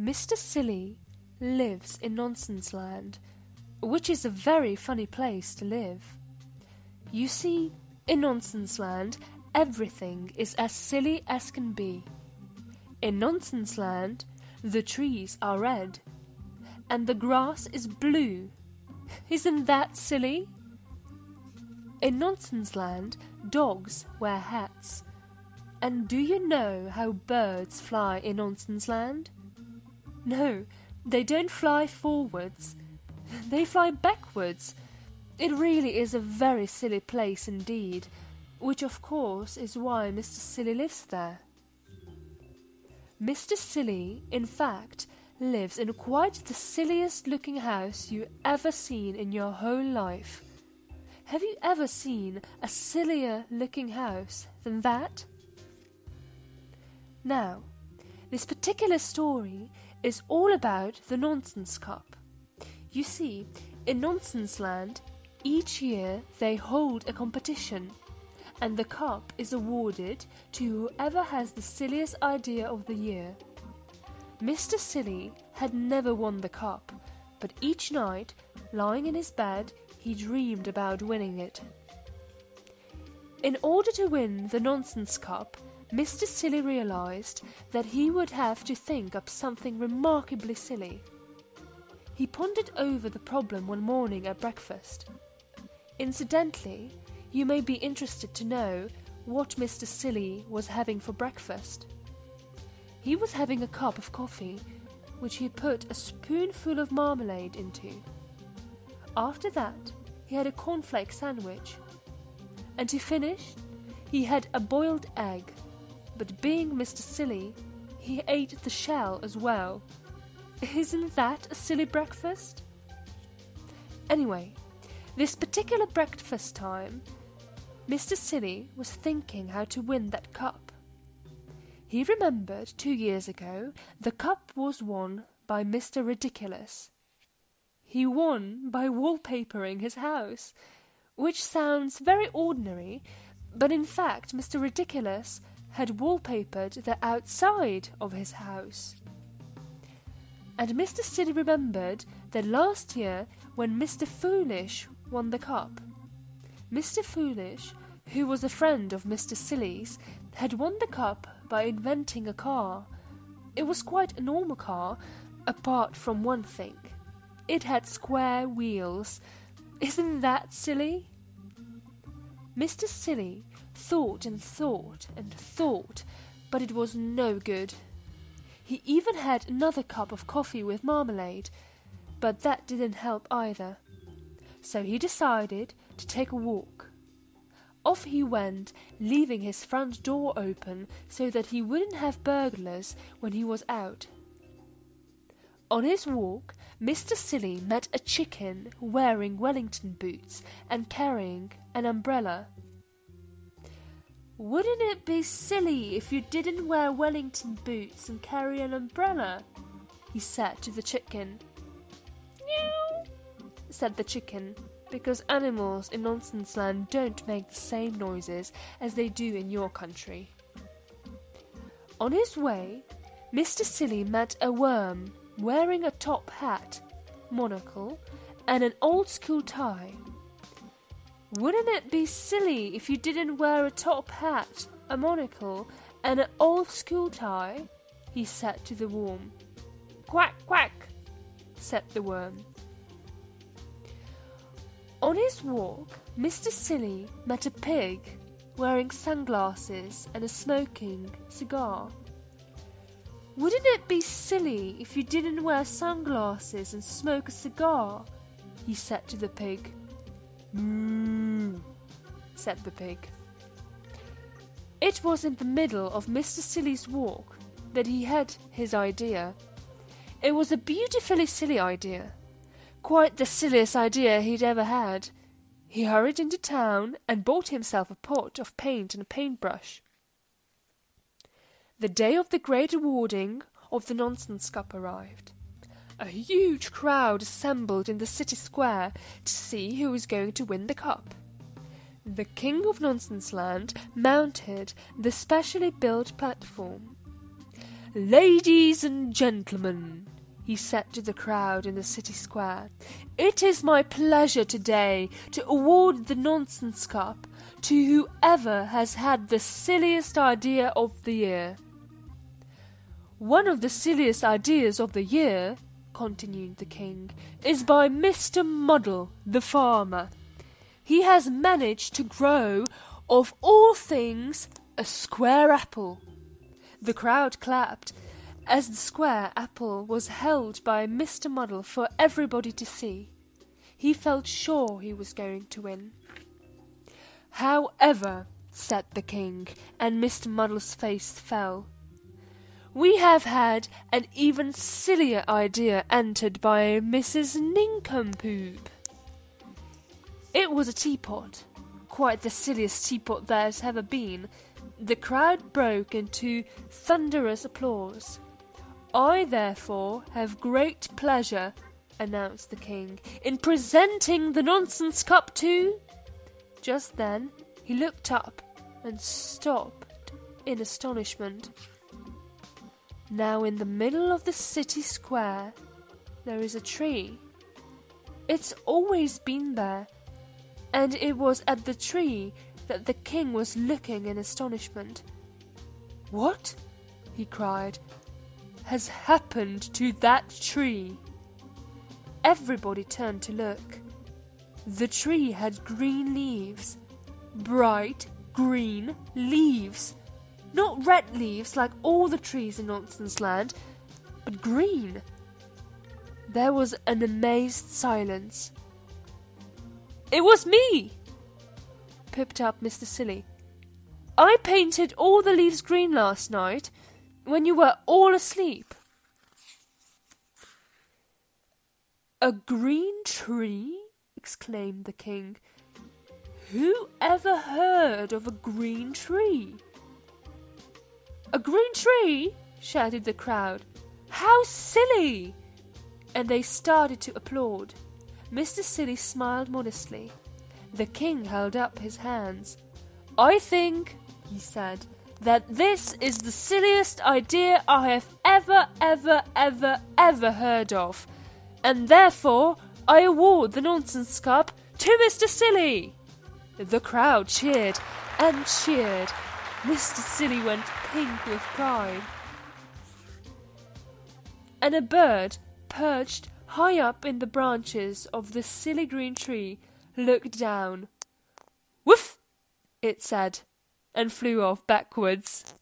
Mr. Silly lives in Nonsense Land, which is a very funny place to live. You see, in Nonsense Land, everything is as silly as can be. In Nonsense Land, the trees are red, and the grass is blue. Isn't that silly? In Nonsense Land, dogs wear hats. And do you know how birds fly in Nonsense Land? No, they don't fly forwards. They fly backwards. It really is a very silly place indeed, which of course is why Mr. Silly lives there. Mr. Silly, in fact, lives in quite the silliest looking house you ever seen in your whole life. Have you ever seen a sillier looking house than that? Now, this particular story is all about the Nonsense Cup. You see, in Nonsense Land, each year they hold a competition, and the cup is awarded to whoever has the silliest idea of the year. Mr. Silly had never won the cup, but each night, lying in his bed, he dreamed about winning it. In order to win the Nonsense Cup, Mr. Silly realized that he would have to think up something remarkably silly. He pondered over the problem one morning at breakfast. Incidentally, you may be interested to know what Mr. Silly was having for breakfast. He was having a cup of coffee, which he put a spoonful of marmalade into. After that, he had a cornflake sandwich. And to finish, he had a boiled egg but being Mr. Silly, he ate the shell as well. Isn't that a silly breakfast? Anyway, this particular breakfast time, Mr. Silly was thinking how to win that cup. He remembered two years ago the cup was won by Mr. Ridiculous. He won by wallpapering his house, which sounds very ordinary, but in fact Mr. Ridiculous had wallpapered the outside of his house. And Mr. Silly remembered that last year when Mr. Foolish won the cup, Mr. Foolish, who was a friend of Mr. Silly's, had won the cup by inventing a car. It was quite a normal car, apart from one thing. It had square wheels. Isn't that silly? Mr. Silly thought and thought and thought, but it was no good. He even had another cup of coffee with marmalade, but that didn't help either. So he decided to take a walk. Off he went, leaving his front door open so that he wouldn't have burglars when he was out. On his walk, Mr. Silly met a chicken wearing Wellington boots and carrying an umbrella. Wouldn't it be silly if you didn't wear Wellington boots and carry an umbrella? he said to the chicken. Meow, said the chicken, because animals in Nonsense Land don't make the same noises as they do in your country. On his way, Mr. Silly met a worm wearing a top hat, monocle, and an old school tie. Wouldn't it be silly if you didn't wear a top hat, a monocle, and an old school tie? he said to the worm. Quack, quack, said the worm. On his walk, Mr. Silly met a pig wearing sunglasses and a smoking cigar. Wouldn't it be silly if you didn't wear sunglasses and smoke a cigar? he said to the pig. Moo, said the pig. It was in the middle of Mr. Silly's walk that he had his idea. It was a beautifully silly idea, quite the silliest idea he'd ever had. He hurried into town and bought himself a pot of paint and a paintbrush. The day of the great awarding of the Nonsense Cup arrived. A huge crowd assembled in the city square to see who was going to win the cup. The King of Nonsense Land mounted the specially built platform. Ladies and gentlemen, he said to the crowd in the city square, it is my pleasure today to award the Nonsense Cup to whoever has had the silliest idea of the year. One of the silliest ideas of the year, continued the king, is by Mr. Muddle, the farmer. He has managed to grow, of all things, a square apple. The crowd clapped as the square apple was held by Mr. Muddle for everybody to see. He felt sure he was going to win. However, said the king, and Mr. Muddle's face fell, we have had an even sillier idea entered by Mrs. Nincompoop. It was a teapot, quite the silliest teapot there has ever been, the crowd broke into thunderous applause. I, therefore, have great pleasure, announced the king, in presenting the nonsense cup to. Just then he looked up and stopped in astonishment. Now, in the middle of the city square, there is a tree. It's always been there, and it was at the tree that the king was looking in astonishment. What, he cried, has happened to that tree? Everybody turned to look. The tree had green leaves, bright green leaves. Not red leaves like all the trees in Nonsense Land, but green. There was an amazed silence. It was me! pipped up Mr. Silly. I painted all the leaves green last night when you were all asleep. A green tree? exclaimed the king. Who ever heard of a green tree? A green tree? shouted the crowd. How silly! And they started to applaud. Mr. Silly smiled modestly. The king held up his hands. I think, he said, that this is the silliest idea I have ever, ever, ever, ever heard of, and therefore I award the Nonsense Cup to Mr. Silly. The crowd cheered and cheered. Mr. Silly went pink with pride. And a bird perched high up in the branches of the silly green tree looked down. Woof! it said, and flew off backwards.